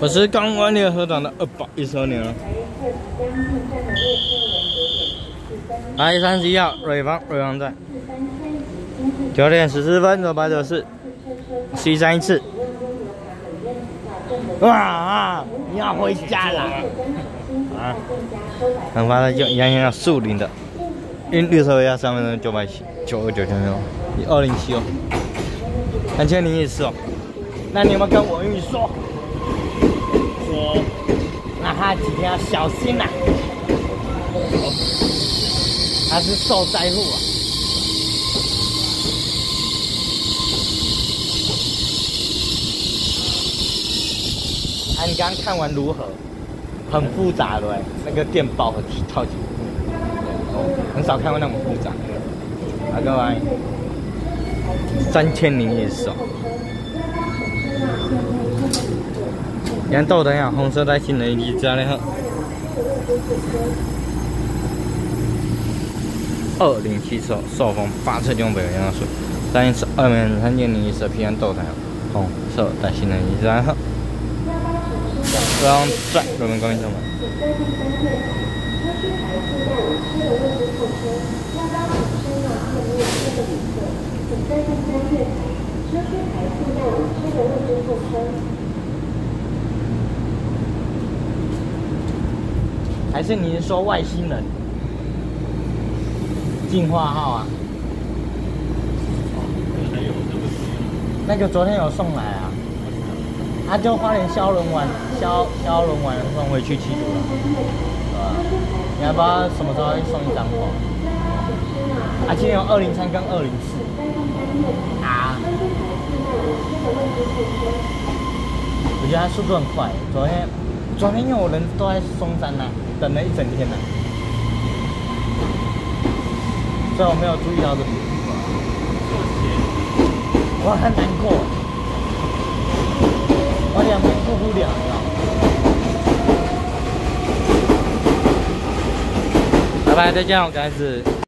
我是刚完联合党的二百一十二年了。来三十一号瑞芳瑞芳站，九点十四分走八九十，C 三一次。哇！你要回家了啊！很发的就洋洋要树林的，因绿色尾鸭上面的九百七九二九千六，一二零七哦，三千零一十哦。那你有没有跟文玉说？说，那几天要小心呐。他是受灾户啊。啊，你刚看完如何？很复杂的哎，那个电报和超级，很少看过那么复杂。啊，各位，三千零一十哦。连豆灯样，红色带新的一支加联合。二零七十受风八车中北洋水，三一次二面三千零一十平安豆台，红色带新的一支加联合。然后转，我们关一下嘛。还是你是说外星人？进化号啊？那个昨天有送来啊？他就花莲消融完，消消融完送回去七组了，是吧？你要不要什么时候送一张货？啊，今天有二零三跟二零四。啊？我觉得他速度很快，昨天昨天因为我人都在松山呐，等了一整天呐，所以我没有注意到这里。我很难过。我两边顾不了，拜拜，再见，我开始。